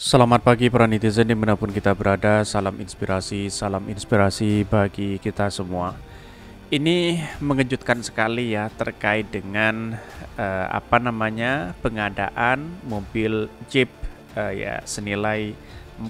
Selamat pagi para netizen di mana pun kita berada. Salam inspirasi, salam inspirasi bagi kita semua. Ini mengejutkan sekali ya terkait dengan uh, apa namanya pengadaan mobil Jeep uh, ya senilai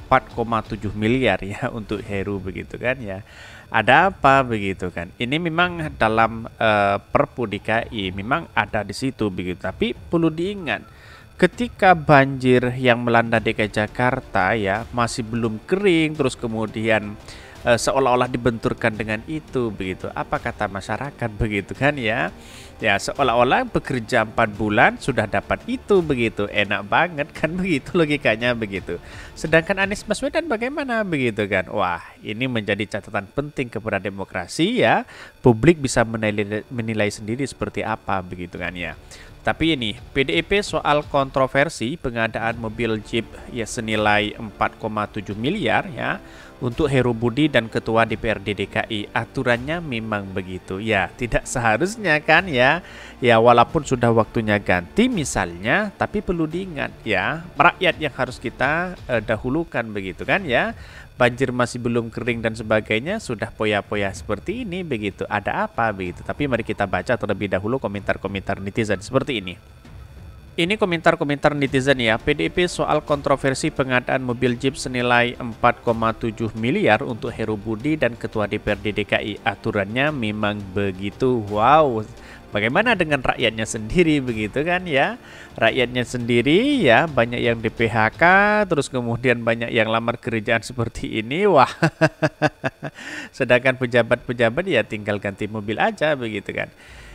4,7 miliar ya untuk Heru begitu kan ya. Ada apa begitu kan? Ini memang dalam uh, Perpu DKI memang ada di situ begitu. Tapi perlu diingat ketika banjir yang melanda DKI Jakarta ya masih belum kering terus kemudian e, seolah-olah dibenturkan dengan itu begitu. Apa kata masyarakat begitu kan ya? Ya seolah-olah bekerja empat bulan sudah dapat itu begitu. Enak banget kan begitu logikanya begitu. Sedangkan Anies Baswedan bagaimana begitu kan? Wah ini menjadi catatan penting kepada demokrasi ya. Publik bisa menilai, menilai sendiri seperti apa begitu kan ya tapi ini, PDIP soal kontroversi pengadaan mobil Jeep ya senilai 4,7 miliar ya untuk Heru Budi dan Ketua DPRD DKI. Aturannya memang begitu. Ya, tidak seharusnya kan ya. Ya, walaupun sudah waktunya ganti misalnya, tapi perlu diingat ya, rakyat yang harus kita uh, dahulukan begitu kan ya banjir masih belum kering dan sebagainya sudah poya-poya seperti ini begitu ada apa begitu tapi mari kita baca terlebih dahulu komentar-komentar netizen seperti ini ini komentar-komentar netizen ya. PDIP soal kontroversi pengadaan mobil Jeep senilai 4,7 miliar untuk Heru Budi dan Ketua DPRD DKI. Aturannya memang begitu. Wow, Bagaimana dengan rakyatnya sendiri begitu kan ya? Rakyatnya sendiri ya banyak yang di PHK terus kemudian banyak yang lamar kerjaan seperti ini. Wah. Sedangkan pejabat-pejabat ya tinggal ganti mobil aja begitu kan.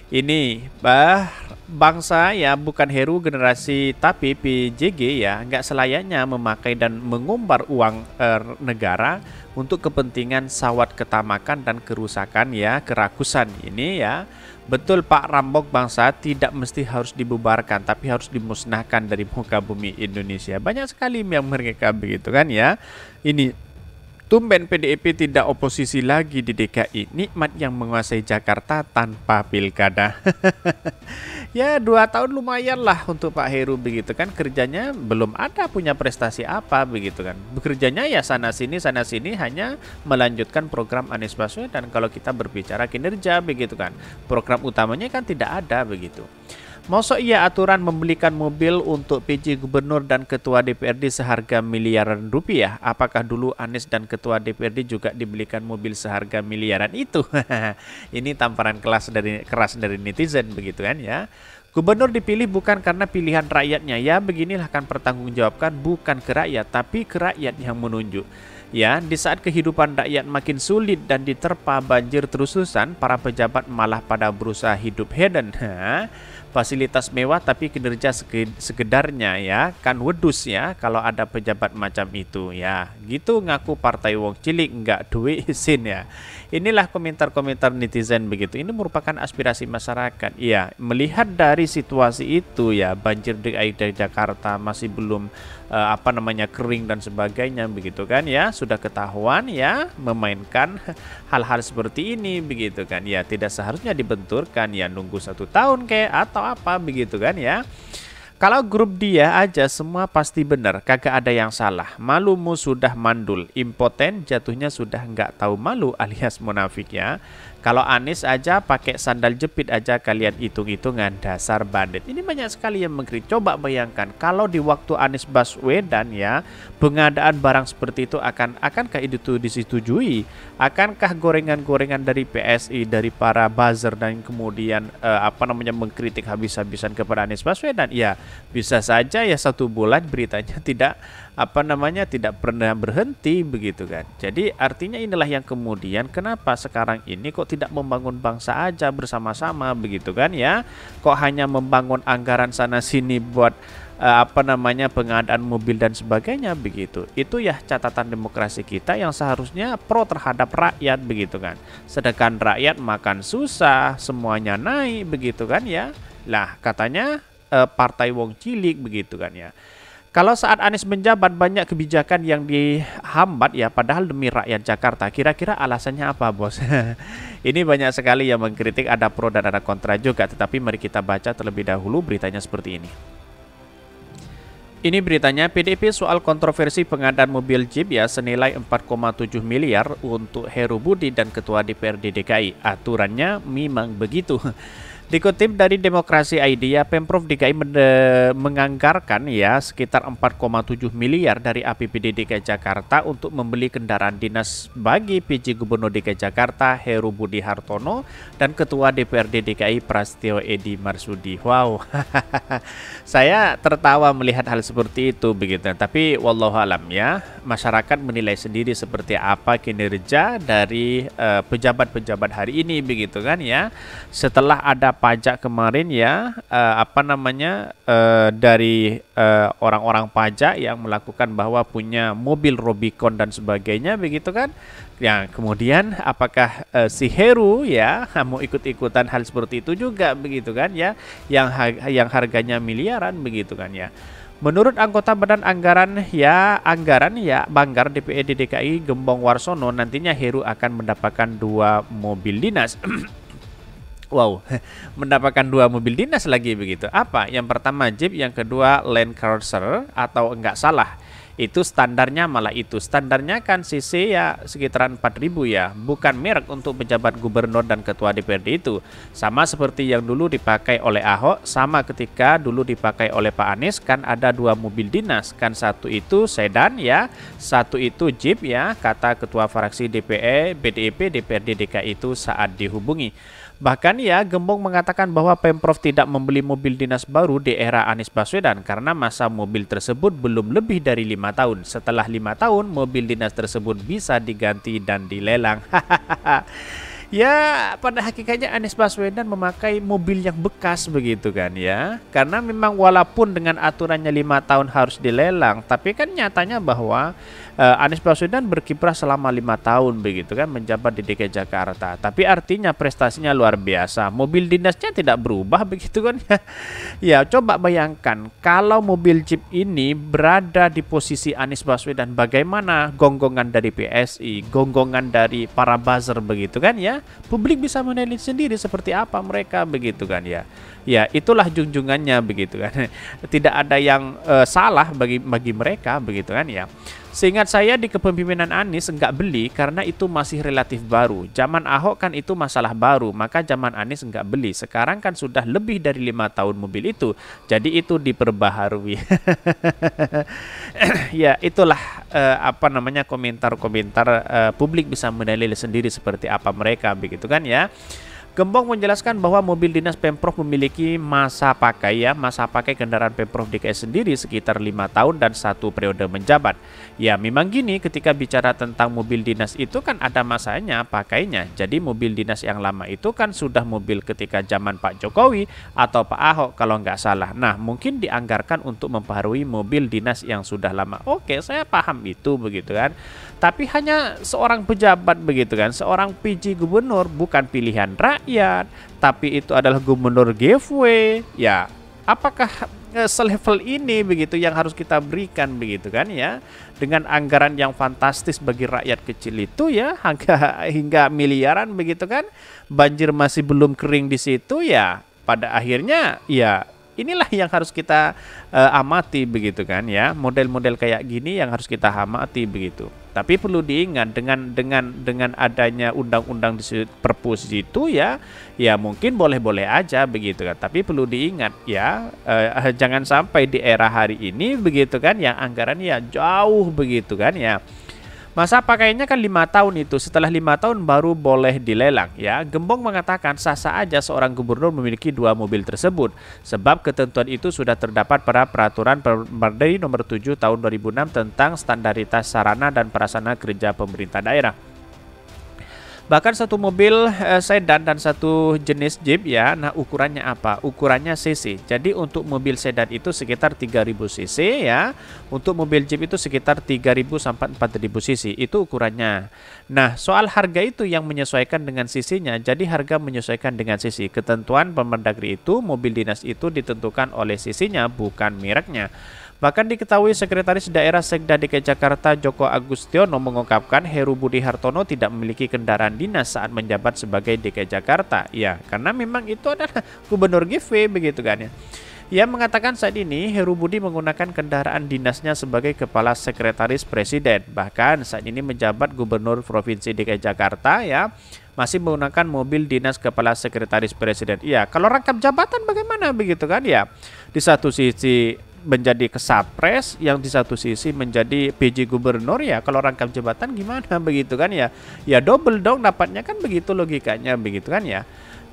Ini bah bangsa ya bukan Heru generasi tapi PJG ya nggak selayaknya memakai dan mengumbar uang er, negara untuk kepentingan sawat ketamakan dan kerusakan ya kerakusan ini ya Betul Pak Rambok bangsa tidak mesti harus dibubarkan tapi harus dimusnahkan dari muka bumi Indonesia. Banyak sekali yang mereka begitu kan ya. Ini Tumben PDIP tidak oposisi lagi di DKI, nikmat yang menguasai Jakarta tanpa pilkada. ya dua tahun lumayan lah untuk Pak Heru begitu kan, kerjanya belum ada punya prestasi apa begitu kan. Bekerjanya ya sana sini sana sini hanya melanjutkan program Anies Baswedan kalau kita berbicara kinerja begitu kan. Program utamanya kan tidak ada begitu. Mosok iya aturan membelikan mobil untuk PJ Gubernur dan Ketua DPRD seharga miliaran rupiah? Apakah dulu Anies dan Ketua DPRD juga dibelikan mobil seharga miliaran itu? Ini tamparan kelas dari keras dari netizen begitu kan ya. Gubernur dipilih bukan karena pilihan rakyatnya. Ya beginilah kan pertanggungjawabkan bukan ke rakyat tapi ke rakyat yang menunjuk. Ya, di saat kehidupan rakyat makin sulit dan diterpa banjir terususan, para pejabat malah pada berusaha hidup hedon. Fasilitas mewah tapi kinerja sekedarnya ya kan wedus ya kalau ada pejabat macam itu ya. Gitu ngaku partai wong cilik enggak duit isin ya inilah komentar-komentar netizen begitu. Ini merupakan aspirasi masyarakat. Iya melihat dari situasi itu ya banjir di dari Jakarta masih belum uh, apa namanya kering dan sebagainya begitu kan ya. Sudah ketahuan ya memainkan hal-hal seperti ini begitu kan. Ya tidak seharusnya dibenturkan ya nunggu satu tahun kayak atau apa begitu kan ya kalau grup dia aja semua pasti benar, kagak ada yang salah. Malumu sudah mandul, impoten jatuhnya sudah nggak tahu malu alias munafik ya. Kalau Anies aja pakai sandal jepit aja kalian hitung-hitungan dasar bandit. Ini banyak sekali yang mengkritik. Coba bayangkan kalau di waktu Anies Baswedan ya pengadaan barang seperti itu akan akankah itu disetujui? Akankah gorengan-gorengan dari PSI dari para buzzer dan kemudian uh, apa namanya mengkritik habis-habisan kepada Anies Baswedan? Ya bisa saja ya satu bulan beritanya tidak apa namanya tidak pernah berhenti begitu kan. Jadi artinya inilah yang kemudian kenapa sekarang ini kok tidak membangun bangsa aja bersama-sama begitu kan ya. Kok hanya membangun anggaran sana sini buat uh, apa namanya pengadaan mobil dan sebagainya begitu. Itu ya catatan demokrasi kita yang seharusnya pro terhadap rakyat begitu kan. Sedangkan rakyat makan susah, semuanya naik begitu kan ya. Lah katanya uh, partai wong cilik begitu kan ya. Kalau saat Anies menjabat banyak kebijakan yang dihambat ya padahal demi rakyat Jakarta. Kira-kira alasannya apa, Bos? Ini banyak sekali yang mengkritik ada pro dan ada kontra juga, tetapi mari kita baca terlebih dahulu beritanya seperti ini. Ini beritanya PDP soal kontroversi pengadaan mobil Jeep ya senilai 4,7 miliar untuk Heru Budi dan Ketua DPRD DKI. Aturannya memang begitu. Dikutip dari Demokrasi ID ya, Pemprov DKI menganggarkan ya sekitar 4,7 miliar dari APBD DKI Jakarta untuk membeli kendaraan dinas bagi PJ Gubernur DKI Jakarta Heru Budi Hartono dan Ketua DPRD DKI Prastio Edi Marsudi. Wow, saya tertawa melihat hal seperti itu begitu. Tapi wallahu alam ya, masyarakat menilai sendiri seperti apa kinerja dari eh, pejabat-pejabat uh, hari ini begitu kan ya. Setelah ada pajak kemarin ya uh, apa namanya uh, dari eh, orang-orang uh, pajak yang melakukan bahwa punya mobil Rubicon dan sebagainya begitu kan? Ya kemudian apakah uh, si Heru ya mau ikut-ikutan hal seperti itu juga begitu kan ya? Yang yang harganya miliaran begitu kan ya? Menurut anggota Badan Anggaran ya Anggaran ya Banggar DPRD DKI Gembong Warsono nantinya Heru akan mendapatkan dua mobil dinas Wow, mendapatkan dua mobil dinas lagi begitu. Apa? Yang pertama Jeep, yang kedua Land Cruiser atau enggak salah. Itu standarnya malah itu. Standarnya kan CC ya sekitaran 4000 ya, bukan merek untuk pejabat gubernur dan ketua DPRD itu. Sama seperti yang dulu dipakai oleh Ahok, sama ketika dulu dipakai oleh Pak Anies kan ada dua mobil dinas. Kan satu itu sedan ya, satu itu Jeep ya, kata ketua fraksi DPE, BDIP, DPRD DKI itu saat dihubungi. Bahkan ya, Gembong mengatakan bahwa Pemprov tidak membeli mobil dinas baru di era Anies Baswedan karena masa mobil tersebut belum lebih dari lima tahun. Setelah lima tahun, mobil dinas tersebut bisa diganti dan dilelang. Ya, pada hakikatnya Anies Baswedan memakai mobil yang bekas begitu kan ya. Karena memang walaupun dengan aturannya lima tahun harus dilelang, tapi kan nyatanya bahwa uh, Anies Baswedan berkiprah selama lima tahun begitu kan menjabat di DKI Jakarta. Tapi artinya prestasinya luar biasa. Mobil dinasnya tidak berubah begitu kan ya. ya, coba bayangkan kalau mobil Jeep ini berada di posisi Anies Baswedan bagaimana gonggongan dari PSI, gonggongan dari para buzzer begitu kan ya publik bisa menilai sendiri seperti apa mereka begitu kan ya. Ya, itulah junjungannya begitu kan. Tidak ada yang uh, salah bagi bagi mereka begitu kan ya. Seingat saya di kepemimpinan Anies enggak beli karena itu masih relatif baru. Zaman Ahok kan itu masalah baru, maka zaman Anies enggak beli. Sekarang kan sudah lebih dari lima tahun mobil itu, jadi itu diperbaharui. ya itulah uh, apa namanya komentar-komentar uh, publik bisa menilai sendiri seperti apa mereka begitu kan ya. Gembong menjelaskan bahwa mobil dinas Pemprov memiliki masa pakai ya, masa pakai kendaraan Pemprov DKI sendiri sekitar lima tahun dan satu periode menjabat. Ya memang gini ketika bicara tentang mobil dinas itu kan ada masanya pakainya. Jadi mobil dinas yang lama itu kan sudah mobil ketika zaman Pak Jokowi atau Pak Ahok kalau nggak salah. Nah mungkin dianggarkan untuk memperbarui mobil dinas yang sudah lama. Oke saya paham itu begitu kan. Tapi hanya seorang pejabat begitu kan, seorang PJ gubernur bukan pilihan rakyat rakyat, tapi itu adalah gubernur giveaway. Ya, apakah eh, selevel ini begitu yang harus kita berikan begitu kan ya dengan anggaran yang fantastis bagi rakyat kecil itu ya hingga hingga miliaran begitu kan banjir masih belum kering di situ ya pada akhirnya ya inilah yang harus kita uh, amati begitu kan ya. Model-model kayak gini yang harus kita amati begitu. Tapi perlu diingat dengan dengan dengan adanya undang-undang di perpus itu ya ya mungkin boleh-boleh aja begitu kan. Tapi perlu diingat ya uh, jangan sampai di era hari ini begitu kan yang anggaran ya jauh begitu kan ya Masa pakainya kan lima tahun itu. Setelah lima tahun baru boleh dilelang. Ya, Gembong mengatakan sah-sah aja seorang gubernur memiliki dua mobil tersebut, sebab ketentuan itu sudah terdapat pada peraturan Permendagri Nomor 7 Tahun 2006 tentang standaritas sarana dan prasarana kerja pemerintah daerah. Bahkan satu mobil uh, sedan dan satu jenis Jeep ya. Nah, ukurannya apa? Ukurannya cc. Jadi untuk mobil sedan itu sekitar 3000 cc ya. Untuk mobil Jeep itu sekitar 3000 sampai 4000 cc. Itu ukurannya. Nah, soal harga itu yang menyesuaikan dengan cc-nya. Jadi harga menyesuaikan dengan cc. Ketentuan Permendagri itu mobil dinas itu ditentukan oleh cc-nya bukan mereknya. Bahkan diketahui Sekretaris Daerah Sekda DKI Jakarta Joko Agustiono mengungkapkan Heru Budi Hartono tidak memiliki kendaraan dinas saat menjabat sebagai DKI Jakarta. Ya, karena memang itu adalah gubernur giveaway begitu kan ya. Ia mengatakan saat ini Heru Budi menggunakan kendaraan dinasnya sebagai kepala sekretaris presiden. Bahkan saat ini menjabat gubernur Provinsi DKI Jakarta ya masih menggunakan mobil dinas kepala sekretaris presiden. Iya, kalau rangkap jabatan bagaimana begitu kan ya? Di satu sisi menjadi kesatpres yang di satu sisi menjadi PJ gubernur ya kalau rangkap jabatan gimana? Begitu kan ya? Ya double dong dapatnya kan begitu logikanya begitu kan ya?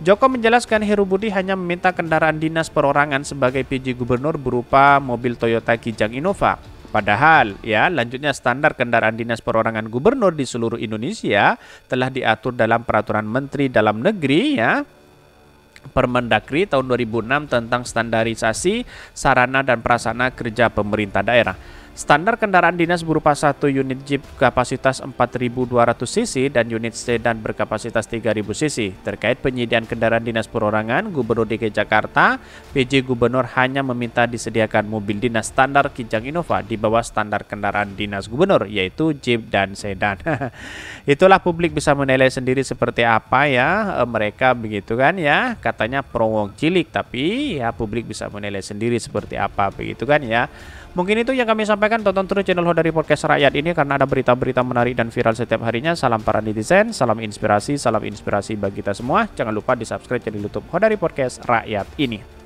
Joko menjelaskan Heru Budi hanya meminta kendaraan dinas perorangan sebagai PJ gubernur berupa mobil Toyota Kijang Innova. Padahal ya lanjutnya standar kendaraan dinas perorangan gubernur di seluruh Indonesia telah diatur dalam peraturan Menteri Dalam Negeri ya Permendagri tahun 2006 tentang standarisasi sarana dan prasarana kerja pemerintah daerah. Standar kendaraan dinas berupa satu unit Jeep kapasitas 4.200 cc dan unit sedan berkapasitas 3.000 cc. Terkait penyediaan kendaraan dinas perorangan, Gubernur DKI Jakarta, PJ Gubernur hanya meminta disediakan mobil dinas standar Kijang Innova di bawah standar kendaraan dinas Gubernur, yaitu Jeep dan sedan. Itulah publik bisa menilai sendiri seperti apa ya eh, mereka begitu kan ya. Katanya pro cilik, tapi ya publik bisa menilai sendiri seperti apa begitu kan ya. Mungkin itu yang kami sampaikan. Tonton terus channel Hodari Podcast Rakyat ini karena ada berita-berita menarik dan viral setiap harinya. Salam para netizen, salam inspirasi, salam inspirasi bagi kita semua. Jangan lupa di subscribe channel YouTube Hodari Podcast Rakyat ini.